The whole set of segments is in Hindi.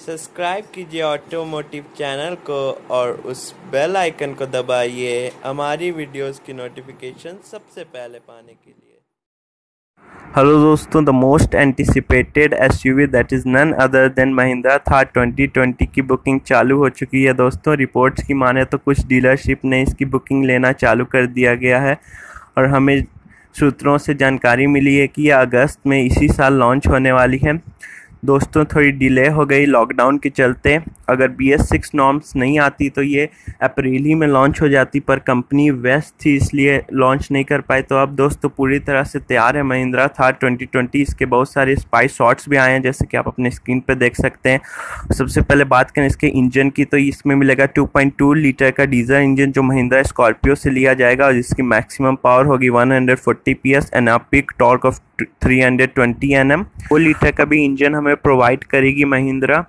सब्सक्राइब कीजिए ऑटोमोटिव चैनल को और उस बेल आइकन को दबाइए हमारी वीडियोस की नोटिफिकेशन सबसे पहले पाने के लिए। हेलो दोस्तों the most anticipated SUV that is none other than Mahindra Thar 2020 की बुकिंग चालू हो चुकी है दोस्तों। रिपोर्ट्स की माने तो कुछ डीलरशिप ने इसकी बुकिंग लेना चालू कर दिया गया है और हमें सूत्रों से जानकारी मिली है कि यह अगस्त में इसी साल लॉन्च होने वाली है। दोस्तों थोड़ी डिले हो गई लॉकडाउन के चलते। अगर बी एस सिक्स नॉर्म्स नहीं आती तो ये अप्रैल ही में लॉन्च हो जाती, पर कंपनी वेस्ट थी इसलिए लॉन्च नहीं कर पाई। तो अब दोस्तों पूरी तरह से तैयार है महिंद्रा थार 2020 इसके बहुत सारे स्पाई शॉट्स भी आए हैं, जैसे कि आप अपने स्क्रीन पर देख सकते हैं। सबसे पहले बात करें इसके इंजन की तो इसमें मिलेगा 2.2 लीटर का डीजल इंजन जो महिंद्रा स्कॉर्पियो से लिया जाएगा, और जिसकी मैक्सिमम पावर होगी one 140 PS and a peak torque of three hundred 320 Nm वो लीटर का भी इंजन हमें प्रोवाइड करेगी महिंद्रा।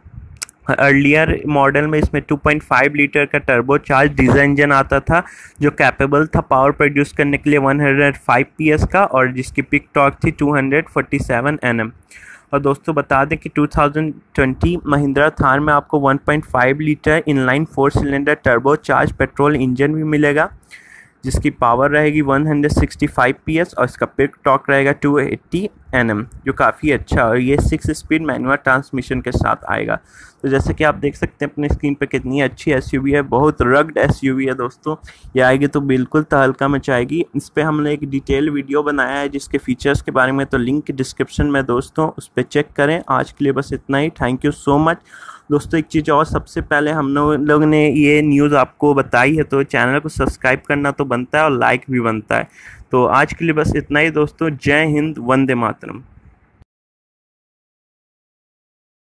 अर्लियर मॉडल में इसमें 2.5 लीटर का टर्बो चार्ज डीजल इंजन आता था, जो कैपेबल था पावर प्रोड्यूस करने के लिए 105 पीएस का और जिसकी पिक टॉर्क थी 247 एनएम और दोस्तों बता दें कि 2020 महिंद्रा थार में आपको 1.5 litre inline four cylinder turbo charge petrol engine भी मिलेगा, जिसकी पावर रहेगी 165 पीएस और इसका पिक टॉक रहेगा 280 एनएम जो काफ़ी अच्छा और ये सिक्स स्पीड मैनुअल ट्रांसमिशन के साथ आएगा। तो जैसे कि आप देख सकते हैं, अपने स्क्रीन पे कितनी अच्छी एसयूवी है, बहुत रग्ड एसयूवी है दोस्तों। ये आएगी तो बिल्कुल तहलका मचाएगी। इस पर हमने एक डिटेल वीडियो बनाया है, जिसके फीचर्स के बारे में तो लिंक डिस्क्रिप्शन में दोस्तों, उस पर चेक करें। आज के लिए बस इतना ही। थैंक यू सो मच दोस्तों, एक चीज़ और सबसे पहले हम लोग ने ये न्यूज़ आपको बताई है तो चैनल को सब्सक्राइब करना तो बनता है और लाइक भी बनता है। तो आज के लिए बस इतना ही दोस्तों जय हिंद वंदे मातरम।